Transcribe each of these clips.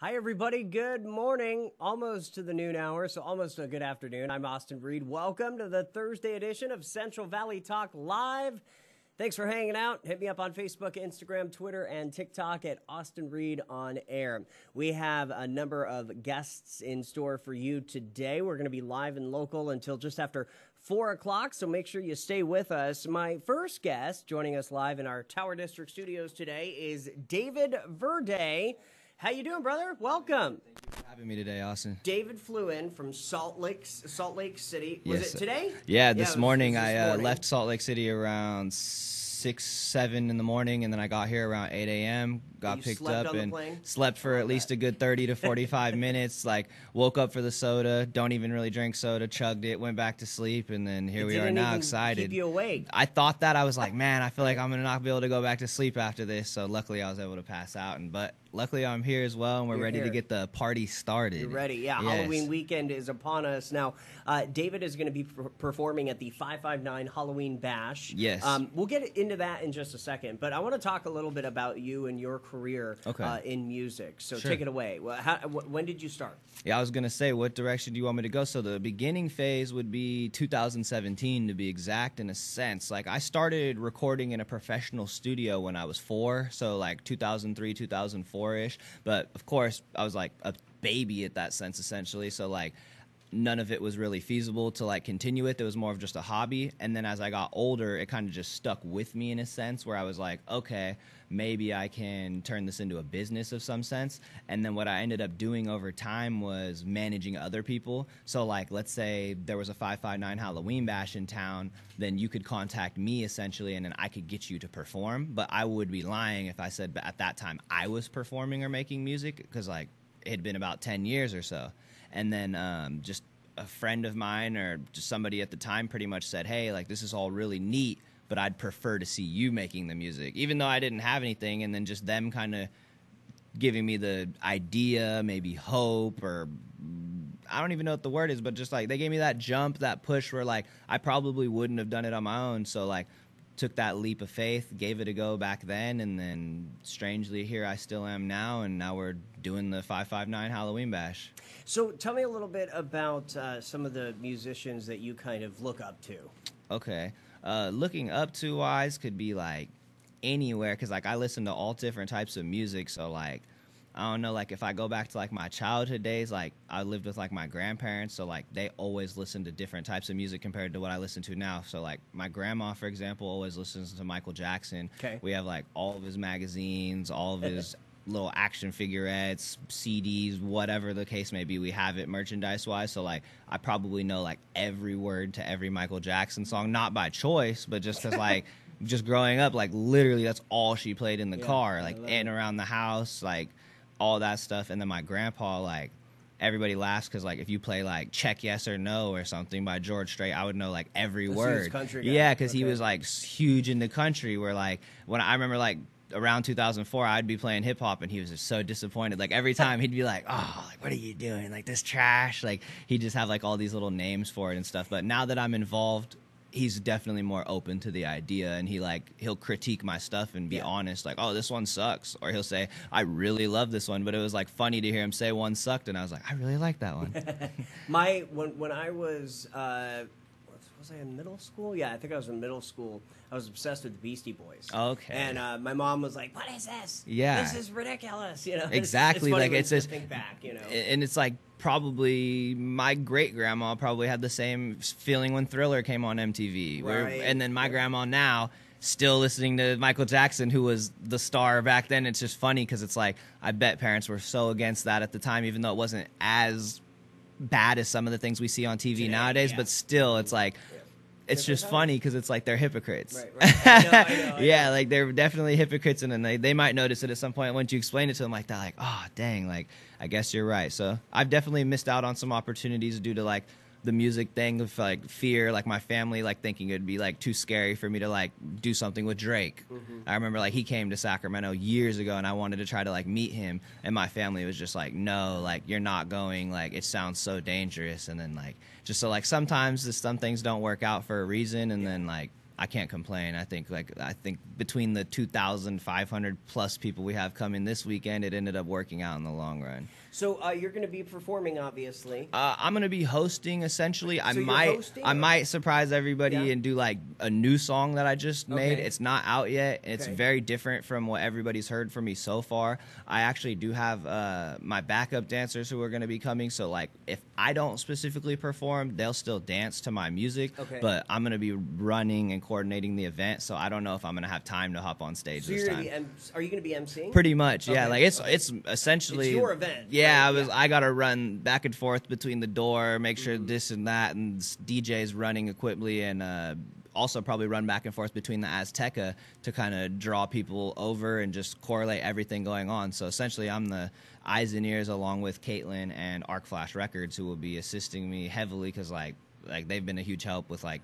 Hi, everybody. Good morning. Almost to the noon hour, so almost a good afternoon. I'm Austin Reed. Welcome to the Thursday edition of Central Valley Talk Live. Thanks for hanging out. Hit me up on Facebook, Instagram, Twitter, and TikTok at Austin Reed on Air. We have a number of guests in store for you today. We're going to be live and local until just after four o'clock, so make sure you stay with us. My first guest joining us live in our Tower District studios today is David Verde. How you doing, brother? Welcome. Thank you for having me today, Austin. David flew in from Salt Lake, Salt Lake City. Was Yes. it today? Yeah, this was- morning was I uh, morning. left Salt Lake City around six, seven in the morning, and then I got here around eight a.m. Got you picked slept up and slept for at least a good thirty to forty-five minutes. Like woke up for the soda, don't even really drink soda, chugged it, went back to sleep, and then here It we are now, excited. Keep you awake. I thought that I was like, man, I feel like I'm gonna not be able to go back to sleep after this. So luckily, I was able to pass out, and but luckily I'm here as well, and we're You're ready here. to get the party started. You're ready. Yeah, Yes. Halloween weekend is upon us. Now, uh, David is going to be per- performing at the 559 Halloween Bash. Yes. Um, we'll get into that in just a second, but I want to talk a little bit about you and your career Okay. uh, in music. So Sure. take it away. Well, how, wh- when did you start? Yeah, I was gonna say, what direction do you want me to go? So the beginning phase would be 2017 to be exact, in a sense. Like I started recording in a professional studio when I was four, so like 2003, 2004 ish. But of course, I was like a baby at that sense, essentially. So like none of it was really feasible to like continue with. It was more of just a hobby. And then as I got older, it kind of just stuck with me in a sense where I was like, okay, maybe I can turn this into a business of some sense. And then what I ended up doing over time was managing other people. So like let's say there was a 559 Halloween bash in town, then you could contact me essentially and then I could get you to perform, but I would be lying if I said at that time I was performing or making music because like it had been about 10 years or so and then um, just a friend of mine or just somebody at the time pretty much said hey like this is all really neat but i'd prefer to see you making the music. Even though i didn't have anything and then just them kind of giving me the idea maybe hope or i don't even know what the word is but just like they gave me that jump that push where like i probably wouldn't have done it on my own. So like took that leap of faith gave it a go back then and then strangely here i still am now and now we're doing the 559 halloween bash So tell me a little bit about uh, some of the musicians that you kind of look up to. Okay. Uh, looking up to wise could be like anywhere because like I listen to all different types of music. So like I don't know, like if I go back to like my childhood days, like I lived with like my grandparents, so like they always listened to different types of music compared to what I listen to now. So like my grandma, for example, always listens to Michael Jackson. Okay. We have like all of his magazines, all of his little action figurettes, CDs, whatever the case may be. We have it merchandise wise. So like I probably know like every word to every Michael Jackson song, not by choice, but just because like just growing up, like literally that's all she played in the Yeah, car, like in around the house, like all that stuff. And then my grandpa, like everybody laughs because like if you play like check yes or no or something by George Strait, I would know like every he a word. Yeah, because he was like huge in the country. Where like when I remember like around 2004 i'd be playing hip hop and he was just so disappointed like every time he'd be like oh like what are you doing like this trash like he'd just have like all these little names for it and stuff but now that i'm involved he's definitely more open to the idea and he like he'll critique my stuff and be Yeah. honest like oh this one sucks or he'll say i really love this one but it was like funny to hear him say one sucked and i was like i really like that one My when when I was uh, was, was I in middle school? Yeah, I think I was in middle school. I was obsessed with the Beastie Boys. Okay. And uh, my mom was like, "What is this? Yeah. this is ridiculous." You know, Exactly, It's funny like, it's just- think back. You know, and it's like probably my great grandma probably had the same feeling when Thriller came on MTV. where- Right. and then my grandma now still listening to Michael Jackson, who was the star back then. It's just funny because it's like I bet parents were so against that at the time, even though it wasn't as bad as some of the things we see on TV Today, nowadays. yeah. But still, it's like. It's just funny because it's like they're hypocrites. Right, right. I know, I know, I yeah, know. like they're definitely hypocrites, and then they, they might notice it at some point once you explain it to them like that. Like, oh, dang, like I guess you're right. So I've definitely missed out on some opportunities due to like the music thing of like fear, like my family like thinking it'd be like too scary for me to like do something with Drake. Mm-hmm. I remember like he came to Sacramento years ago, and I wanted to try to like meet him, and my family was just like, no, like you're not going. Like it sounds so dangerous, and then like just so like sometimes just some things don't work out for a reason, and then like I can't complain. I think like I think between the 2,500 plus people we have coming this weekend, it ended up working out in the long run. So uh, you're going to be performing, obviously. Uh, I'm gonna be hosting essentially. I So you're might hosting, I might surprise everybody Yeah. and do like a new song that I just made. Okay. It's not out yet. It's Okay. very different from what everybody's heard from me so far. I actually do have uh, my backup dancers who are gonna be coming. So like if I don't specifically perform, they'll still dance to my music. Okay. But I'm gonna be running and coordinating the event, so I don't know if I'm gonna have time to hop on stage So this you're time. gonna be, M- are you going to be emceeing? Pretty much, yeah. Okay, Like it's okay. it's essentially It's your event, Yeah, right? I was Yeah. I gotta run back and forth between the door, make sure Mm-hmm. this and that, and DJ's running equiply, and uh, also probably run back and forth between the Azteca to kind of draw people over and just correlate everything going on. So essentially, I'm the eyes and ears along with Caitlin and Arc Flash Records, who will be assisting me heavily because like like they've been a huge help with like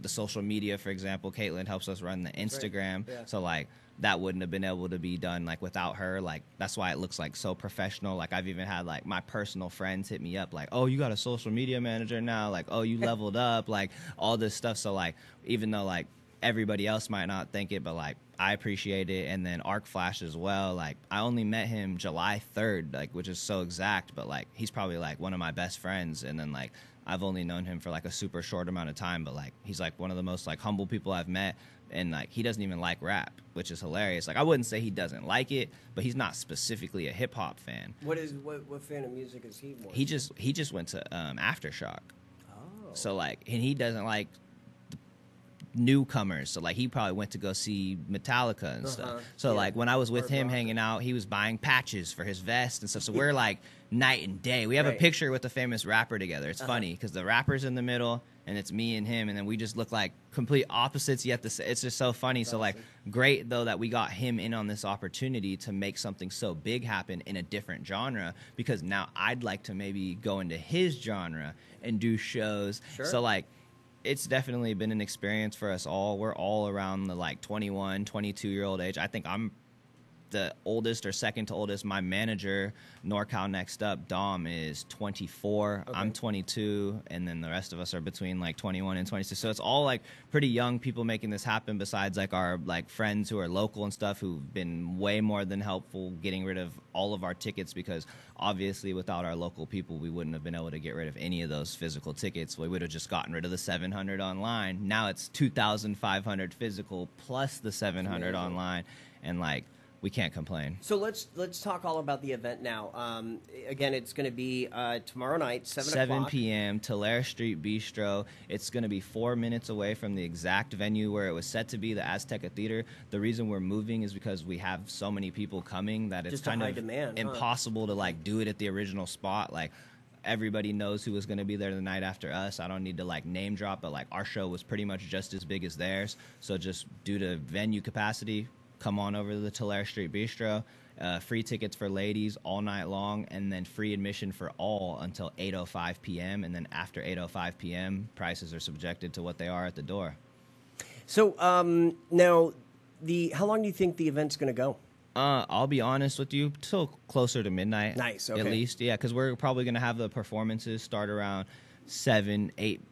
the social media, for example. Caitlin helps us run the Instagram, Yeah. so like that wouldn't have been able to be done like without her. Like that's why it looks like so professional. Like I've even had like my personal friends hit me up like, "Oh, you got a social media manager now?" Like, "Oh, you leveled up." Like all this stuff. So like even though like everybody else might not think it, but like I appreciate it. And then Arc Flash as well. Like I only met him July third, like which is so exact, but like he's probably like one of my best friends. And then like I've only known him for like a super short amount of time, but like he's like one of the most like humble people I've met. And like he doesn't even like rap, which is hilarious. Like I wouldn't say he doesn't like it, but he's not specifically a hip hop fan. What is what, what fan of music is he more? He just he just went to um, Aftershock. oh. So like, and he doesn't like newcomers. So like, he probably went to go see Metallica and Uh-huh. stuff. So Yeah. like, when I was with Or him rock. hanging out, he was buying patches for his vest and stuff. So we're like night and day. We have Right. a picture with a famous rapper together. It's Uh-huh. funny because the rapper's in the middle and it's me and him, and then we just look like complete opposites. Yet the s- it's just so funny. So like, great though that we got him in on this opportunity to make something so big happen in a different genre because now I'd like to maybe go into his genre and do shows. Sure. So like it's definitely been an experience for us all. We're all around the like 21, 22 year old age. I think I'm the oldest or second to oldest. My manager, NorCal Next Up, Dom, is 24. I'm 22, and then the rest of us are between like 21 and 22. So it's all like pretty young people making this happen. Besides like our like friends who are local and stuff who've been way more than helpful getting rid of all of our tickets because obviously without our local people we wouldn't have been able to get rid of any of those physical tickets. We would have just gotten rid of the 700 online. Now it's 2,500 physical plus the 700 online, and like we can't complain. So let's let's talk all about the event now. Um, again, it's going to be uh, tomorrow night, seven, 7 o'clock. p.m. Tulare Street Bistro. It's going to be four minutes away from the exact venue where it was set to be, the Azteca Theater. The reason we're moving is because we have so many people coming that it's Just kind of demand, huh? impossible to like do it at the original spot. Like everybody knows who was going to be there the night after us. I don't need to like name drop, but like our show was pretty much just as big as theirs. So just due to venue capacity, come on over to the Tulare Street Bistro. Uh, free tickets for ladies all night long, and then free admission for all until 8:05 p.m. And then after 8:05 p.m., prices are subjected to what they are at the door. So um, now, the how long do you think the event's going to go? Uh, I'll be honest with you, till closer to midnight. Nice, At least, yeah, because we're probably gonna have the performances start around seven, eight,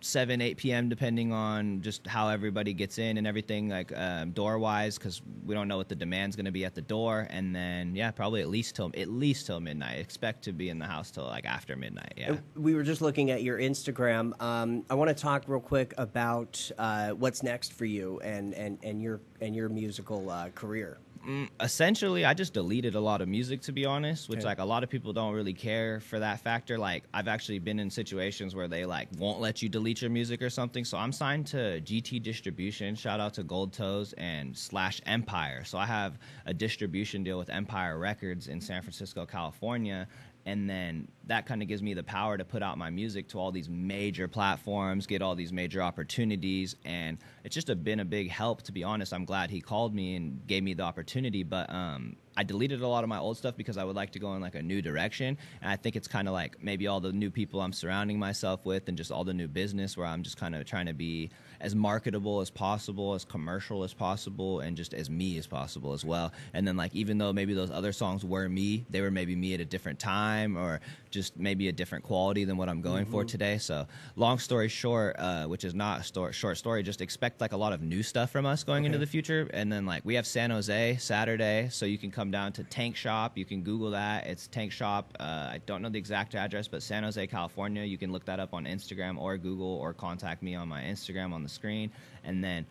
seven, eight p.m. depending on just how everybody gets in and everything, like um, door wise, because we don't know what the demand's gonna be at the door, and then yeah, probably at least till at least till midnight. Expect to be in the house till like after midnight. Yeah. We were just looking at your Instagram. Um, I want to talk real quick about uh, what's next for you and, and, and your and your musical uh, career. Mm, essentially i just deleted a lot of music to be honest which Okay. like a lot of people don't really care for that factor. Like i've actually been in situations where they like won't let you delete your music or something so i'm signed to gt distribution. Shout out to gold toes and slash empire. So i have a distribution deal with empire records in san francisco california and then that kind of gives me the power to put out my music to all these major platforms get all these major opportunities. And it's just a, been a big help to be honest. I'm glad he called me and gave me the opportunity. But um, I deleted a lot of my old stuff because I would like to go in like a new direction. And I think it's kind of like maybe all the new people I'm surrounding myself with and just all the new business where I'm just kind of trying to be as marketable as possible, as commercial as possible, and just as me as possible as well. And then like even though maybe those other songs were me, they were maybe me at a different time or just maybe a different quality than what I'm going mm-hmm. for today. So long story short, uh, which is not a story, short story, just expect like a lot of new stuff from us going okay. into the future. And then like we have San Jose Saturday, so you can come down to Tank Shop. You can Google that. It's Tank Shop. Uh, I don't know the exact address, but San Jose, California. You can look that up on Instagram or Google or contact me on my Instagram on the screen. And then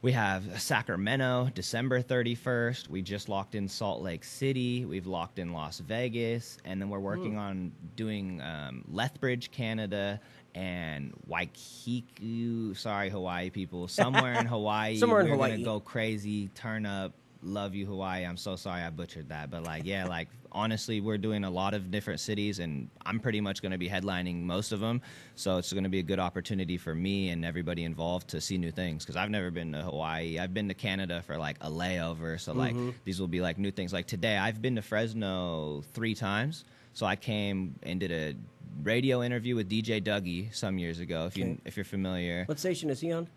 we have Sacramento, December 31st. We just locked in Salt Lake City. We've locked in Las Vegas. And then we're working mm. on doing um, Lethbridge, Canada, and Waikiki. Sorry, Hawaii people. Somewhere in Hawaii. Somewhere in we're Hawaii. going to go crazy, turn up, love you hawaii. I'm so sorry i butchered that. But like yeah like honestly we're doing a lot of different cities and i'm pretty much going to be headlining most of them so it's going to be a good opportunity for me and everybody involved to see new things because i've never been to hawaii. I've been to canada for like a layover. So like mm-hmm. these will be like new things. Like today i've been to fresno three times. So i came and did a radio interview with dj dougie some years ago if you if you're familiar. What station is he on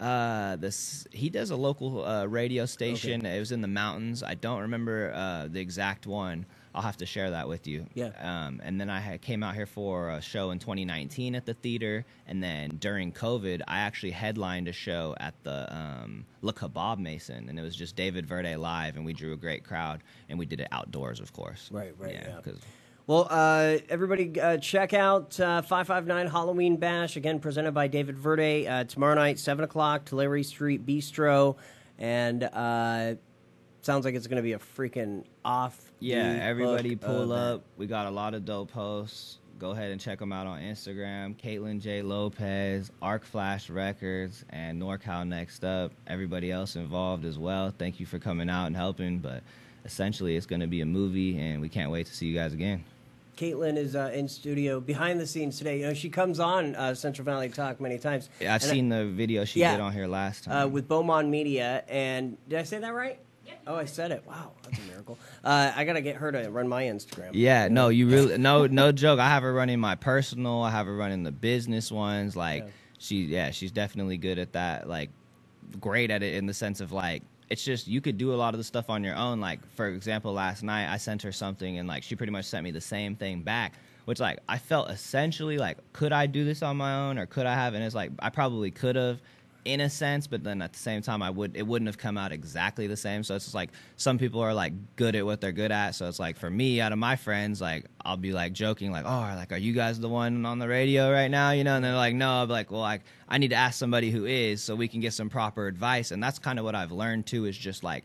uh, this he does a local uh, radio station. Okay. It was in the mountains. I don't remember uh, the exact one. I'll have to share that with you. Yeah. Um, and then I had, came out here for a show in 2019 at the theater, and then during COVID, I actually headlined a show at the um, Le Kebab Mason, and it was just David Verde live, and we drew a great crowd, and we did it outdoors, of course. Right, right, yeah. yeah. Well, uh, everybody, uh, check out uh, 559 Halloween Bash, again, presented by David Verde, uh, tomorrow night, 7 o'clock, Tulare Street Bistro. And uh, sounds like it's going to be a freaking off. Yeah, everybody pull up. We got a lot of dope posts. Go ahead and check them out on Instagram. Caitlin J. Lopez, Arc Flash Records, and NorCal Next Up. Everybody else involved as well. Thank you for coming out and helping. But essentially, it's going to be a movie, and we can't wait to see you guys again. Caitlin is uh, in studio behind the scenes today. You know, she comes on uh, Central Valley Talk many times. Yeah, I've seen I, the video she yeah, did on here last uh, time uh, with Beaumont Media. And did I say that right? Oh, I said it. Wow, that's a miracle. Uh, I gotta get her to run my Instagram. Yeah, no, you really no no joke. I have her running my personal. I have her running the business ones. Like yeah. she, yeah, she's definitely good at that. Like great at it in the sense of like it's just you could do a lot of the stuff on your own. Like for example, last night I sent her something and like she pretty much sent me the same thing back, which like I felt essentially like could I do this on my own or could I have? And it's like I probably could have in a sense, but then at the same time, I would it wouldn't have come out exactly the same. So it's just like some people are like good at what they're good at. So it's like for me, out of my friends, like I'll be like joking, like, oh, like are you guys the one on the radio right now? You know, and they're like, no. Be like, well, like I need to ask somebody who is, so we can get some proper advice. And that's kind of what I've learned too, is just like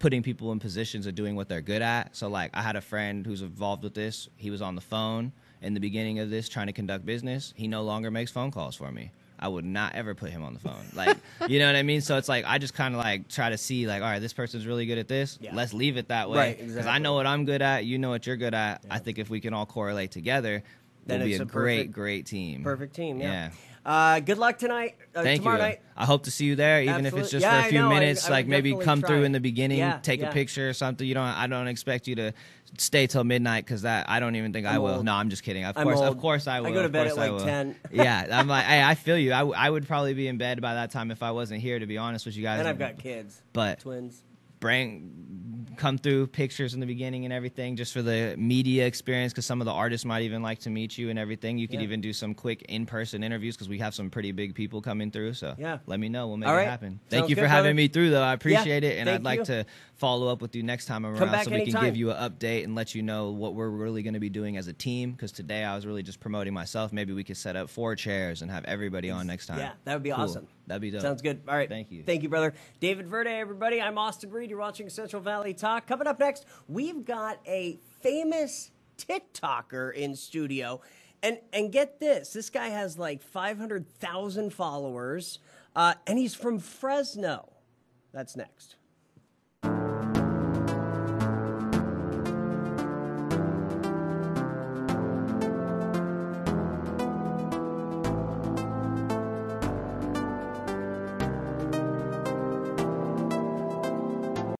putting people in positions of doing what they're good at. So like I had a friend who's involved with this. He was on the phone in the beginning of this trying to conduct business. He no longer makes phone calls for me. I would not ever put him on the phone. Like, you know what I mean? So it's like I just kind of like try to see like, all right, this person's really good at this. Yeah. Let's leave it that way. Right. Because exactly. I know what I'm good at. You know what you're good at. Yeah. I think if we can all correlate together, then we'll be a, a great, great team. Perfect team. Yeah. yeah. Uh, good luck tonight. Uh, Thank tomorrow you. Night. I hope to see you there, even Absolutely. if it's just yeah, for a few minutes. I, I like maybe come try. through in the beginning, yeah, take yeah. a picture or something. You don't. I don't expect you to stay till midnight because that I don't even think I'm I will. Old. No, I'm just kidding. Of I'm course, old. of course I will. I go to bed at like ten. yeah, I'm like, hey, I feel you. I, w- I would probably be in bed by that time if I wasn't here. To be honest with you guys, and I've got kids, but twins bring come through pictures in the beginning and everything just for the media experience because some of the artists might even like to meet you and everything you could yeah. even do some quick in-person interviews because we have some pretty big people coming through so yeah let me know we'll make All it right. happen Sounds thank you good, for having brother. me through though i appreciate Yeah, it and i'd like you. to follow up with you next time around so we anytime. can give you an update and let you know what we're really going to be doing as a team because today i was really just promoting myself maybe we could set up four chairs and have everybody on next time Yeah, that would be Cool. awesome. That'd be dope Sounds good. All right. Thank you. Thank you, brother. David Verde, everybody. I'm Austin Reed. You're watching Central Valley Talk. Coming up next, we've got a famous TikToker in studio. And and get this, this guy has like 500,000 followers, uh, and he's from Fresno. That's next.